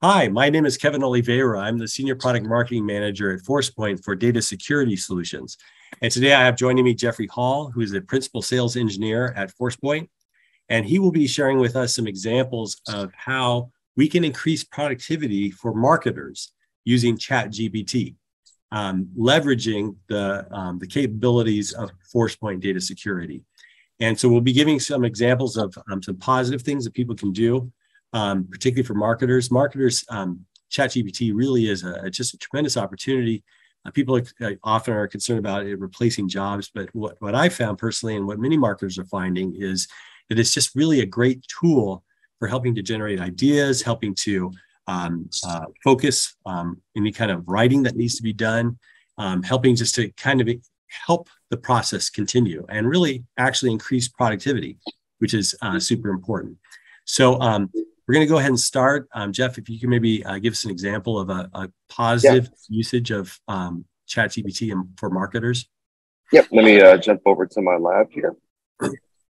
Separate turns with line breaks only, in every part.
Hi, my name is Kevin Oliveira. I'm the Senior Product Marketing Manager at Forcepoint for Data Security Solutions. And today I have joining me Jeffrey Hall, who is a Principal Sales Engineer at Forcepoint. And he will be sharing with us some examples of how we can increase productivity for marketers using ChatGPT, um, leveraging the, um, the capabilities of Forcepoint Data Security. And so we'll be giving some examples of um, some positive things that people can do um, particularly for marketers. Marketers, um, ChatGPT really is a, just a tremendous opportunity. Uh, people are, uh, often are concerned about it replacing jobs, but what, what I found personally and what many marketers are finding is that it's just really a great tool for helping to generate ideas, helping to um, uh, focus um, any kind of writing that needs to be done, um, helping just to kind of help the process continue and really actually increase productivity, which is uh, super important. So um, we're going to go ahead and start. Um, Jeff, if you can maybe uh, give us an example of a, a positive yeah. usage of um, ChatGPT for marketers.
Yep. Let me uh, jump over to my lab here.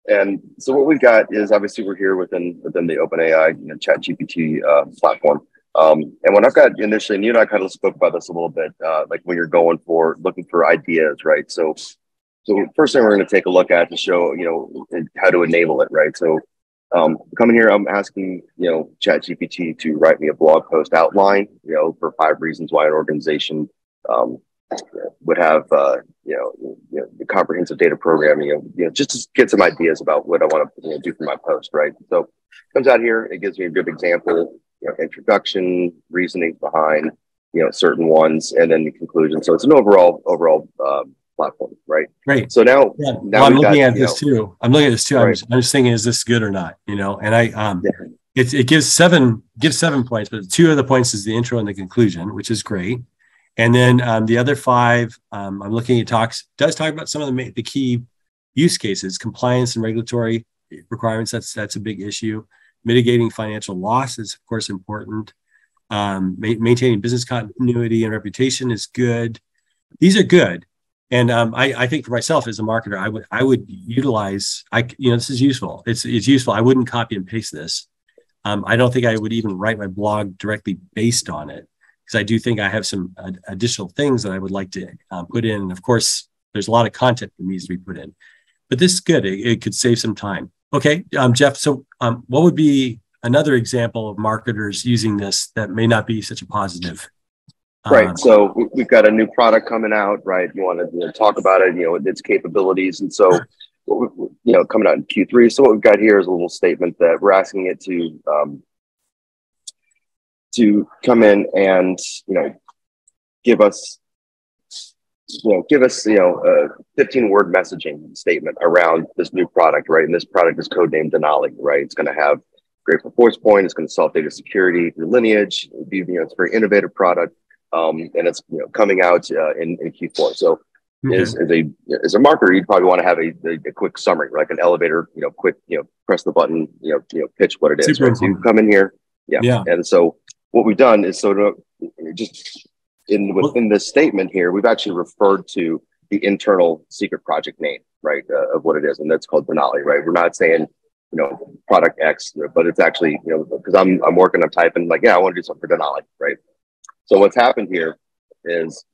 And so what we've got is obviously we're here within within the OpenAI you know, ChatGPT uh, platform. Um, and when I've got initially, and you and I kind of spoke about this a little bit, uh, like when you're going for looking for ideas, right? So, so first thing we're going to take a look at to show, you know, how to enable it, right? So um, coming here, I'm asking, you know, Chat GPT to write me a blog post outline, you know, for five reasons why an organization um, would have, uh, you know, you know, the comprehensive data programming, you know, you know, just to get some ideas about what I want to you know, do for my post, right? So comes out here, it gives me a good example, you know, introduction, reasoning behind, you know, certain ones, and then the conclusion. So it's an overall, overall um, platform, right?
Right.
So now,
yeah. now well, I'm looking got, at this know, too. I'm looking at this too. Right. I'm, just, I'm, just, thinking, is this good or not? You know, and I um, yeah. it, it gives seven gives seven points, but two of the points is the intro and the conclusion, which is great. And then um, the other five, um, I'm looking at talks does talk about some of the the key use cases, compliance and regulatory requirements. That's that's a big issue. Mitigating financial loss is of course important. Um, ma- maintaining business continuity and reputation is good. These are good and um, I, I, think for myself as a marketer, I would I would utilize I you know this is useful. It's it's useful. I wouldn't copy and paste this. Um, I don't think I would even write my blog directly based on it because I do think I have some additional things that I would like to uh, put in. And of course, there's a lot of content that needs to be put in, but this is good. It, it could save some time. Okay, um, Jeff. So um, what would be another example of marketers using this that may not be such a positive?
Right. Um, so we've got a new product coming out, right? You want to you know, talk about it, you know, its capabilities. And so, you know, coming out in Q3. So what we've got here is a little statement that we're asking it to, um, to come in and, you know, give us, you know, give us, you know, a 15 word messaging statement around this new product, right? And this product is codenamed Denali, right? It's going to have great for Forcepoint. It's going to solve data security through lineage. Be, you know, it's a very innovative product um, and it's you know coming out uh, in, in Q4. So okay. as, as, a as a marketer, you'd probably want to have a, a, a, quick summary, like an elevator, you know, quick, you know, press the button, you know, you know, pitch what it is. Right? So you come in here, yeah. yeah. And so what we've done is sort of just in within this statement here, we've actually referred to the internal secret project name, right, uh, of what it is, and that's called Denali, right? We're not saying you know product X, but it's actually you know because I'm I'm working, I'm typing like yeah, I want to do something for Denali, right? So what's happened here is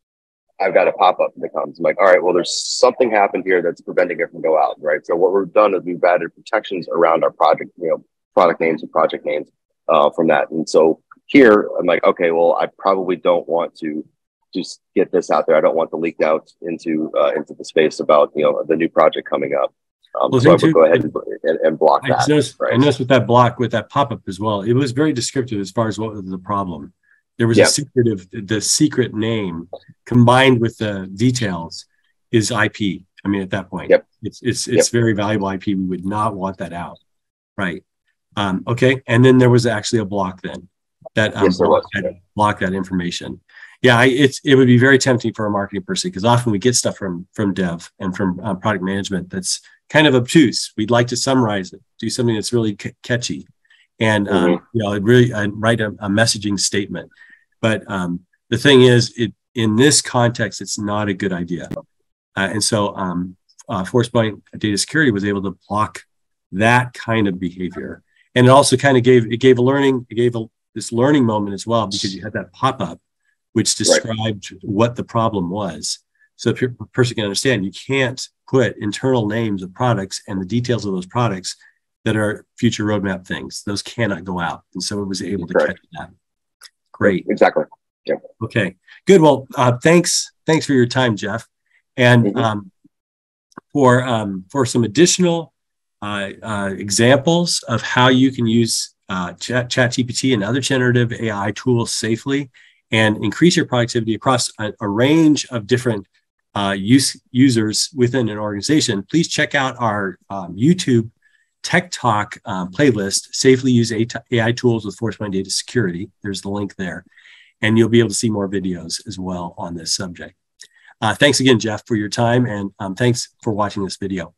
I've got a pop up that comes. I'm like, all right, well, there's something happened here that's preventing it from go out, right? So what we've done is we've added protections around our project, you know, product names and project names uh, from that. And so here, I'm like, okay, well, I probably don't want to just get this out there. I don't want the leaked out into uh, into the space about you know the new project coming up. Um, well, so I would too, go ahead and, and, and block
I
that.
Noticed, right? I noticed with that block with that pop up as well. It was very descriptive as far as what was the problem. There was yep. a secretive, the secret name combined with the details is IP. I mean, at that point,
yep.
it's it's it's yep. very valuable IP. We would not want that out, right? Um, okay, and then there was actually a block then that um, yes, blocked, that, blocked that information. Yeah, I, it's it would be very tempting for a marketing person because often we get stuff from from dev and from uh, product management that's kind of obtuse. We'd like to summarize it, do something that's really c- catchy, and um, mm-hmm. you know really uh, write a, a, messaging statement but um, the thing is it in this context it's not a good idea uh, and so um, uh, forcepoint data security was able to block that kind of behavior and it also kind of gave it gave a learning it gave a this learning moment as well because you had that pop up, which described right. what the problem was. So if your person can understand, you can't put internal names of products and the details of those products that are future roadmap things. Those cannot go out. And so it was able to right. catch that. Great.
Exactly. Yeah.
Okay. Good. Well, uh, thanks. Thanks for your time, Jeff. And mm-hmm. um, for um, for some additional uh, uh, examples of how you can use uh, Chat, ChatGPT and other generative AI tools safely and increase your productivity across a, a range of different uh, use, users within an organization, please check out our um, YouTube Tech Talk um, playlist, Safely Use AI Tools with Forcepoint Data Security. There's the link there. And you'll be able to see more videos as well on this subject. Uh, thanks again, Jeff, for your time. And um, thanks for watching this video.